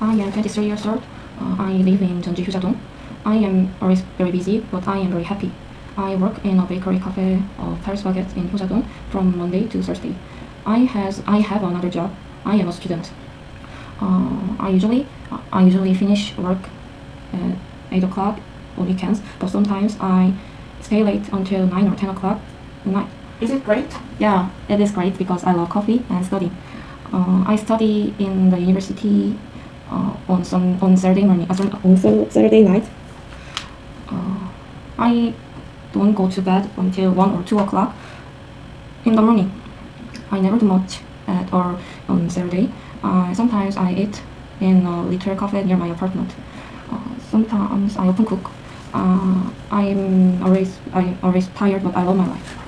I am 23 years old. Uh, I live in Jeonju Hyojadong. I am always very busy, but I am very happy. I work in a bakery cafe of Paris Baguette in Hyojadong from Monday to Thursday. I has I have another job. I am a student. Uh, I usually I usually finish work at 8 o'clock on weekends, but sometimes I stay late until 9 or 10 o'clock at night. Is it great? Yeah, it is great because I love coffee and study. Uh, I study in the university uh, on some on Saturday morning, on Saturday night. Uh, I don't go to bed until one or two o'clock in the morning. I never do much at or on Saturday. Uh, sometimes I eat in a little cafe near my apartment. Uh, sometimes I open cook. Uh, I'm always I'm always tired, but I love my life.